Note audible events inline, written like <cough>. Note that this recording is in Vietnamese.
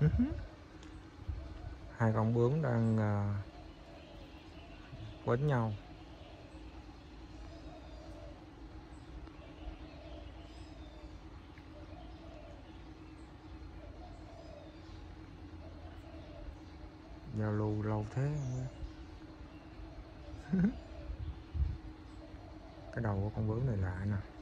Uh-huh. hai con bướm đang ờ, quấn nhau. Giao lưu lâu thế <laughs> cái đầu của con bướm này lạ nè.